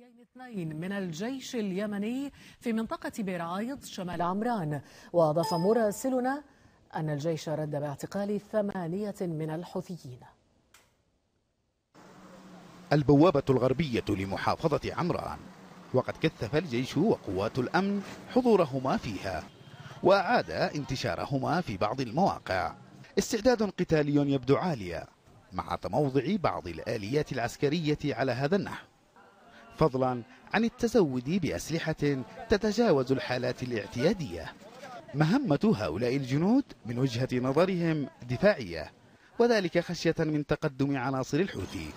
اثنين من الجيش اليمني في منطقة بيرعايض شمال عمران. وأضاف مراسلنا أن الجيش رد باعتقال ثمانية من الحوثيين. البوابة الغربية لمحافظة عمران. وقد كثف الجيش وقوات الأمن حضورهما فيها. وأعاد انتشارهما في بعض المواقع. استعداد قتالي يبدو عاليا مع تموضع بعض الآليات العسكرية على هذا النحو. فضلا عن التزود بأسلحة تتجاوز الحالات الاعتيادية. مهمة هؤلاء الجنود من وجهة نظرهم دفاعية وذلك خشية من تقدم عناصر الحوثي.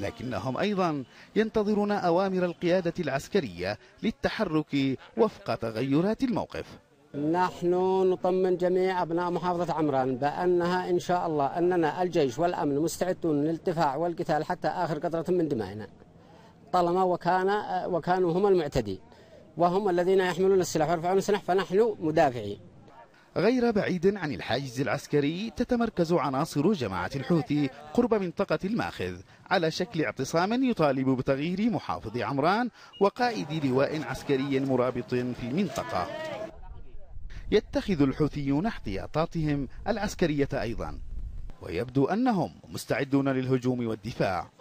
لكنهم أيضا ينتظرون أوامر القيادة العسكرية للتحرك وفق تغيرات الموقف. نحن نطمن جميع أبناء محافظة عمران بأنها إن شاء الله أننا الجيش والأمن مستعدون للدفاع والقتال حتى آخر قطرة من دمائنا. طالما وكان وكانوا هم المعتدين وهم الذين يحملون السلاح ويرفعون السلاح فنحن مدافعين. غير بعيد عن الحاجز العسكري تتمركز عناصر جماعة الحوثي قرب منطقة الماخذ على شكل اعتصام يطالب بتغيير محافظ عمران وقائد لواء عسكري مرابط في المنطقة يتخذ الحوثيون احتياطاتهم العسكرية أيضا ويبدو أنهم مستعدون للهجوم والدفاع.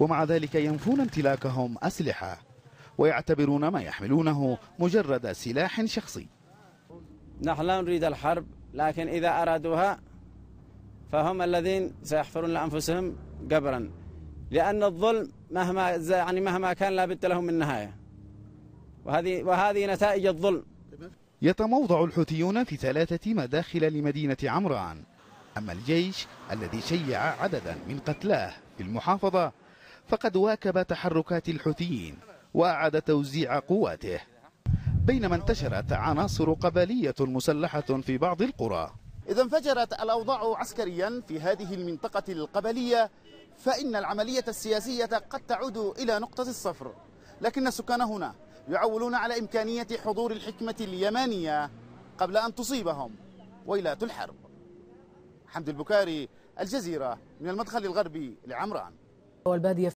ومع ذلك ينفون امتلاكهم أسلحة ويعتبرون ما يحملونه مجرد سلاح شخصي. نحن لا نريد الحرب لكن إذا أرادوها فهم الذين سيحفرون لأنفسهم قبرا لأن الظلم مهما يعني مهما كان لا بد له من نهاية. وهذه وهذه نتائج الظلم. يتموضع الحوثيون في ثلاثة مداخل لمدينة عمران. أما الجيش الذي شيع عددا من قتلاه في المحافظة فقد واكب تحركات الحوثيين وأعاد توزيع قواته بينما انتشرت عناصر قبلية مسلحة في بعض القرى. إذا انفجرت الأوضاع عسكريا في هذه المنطقة القبلية فإن العملية السياسية قد تعود إلى نقطة الصفر. لكن السكان هنا يعولون على إمكانية حضور الحكمة اليمانية قبل أن تصيبهم. ويلات الحرب. حمد البكاري الجزيرة من المدخل الغربي لعمران. والبادية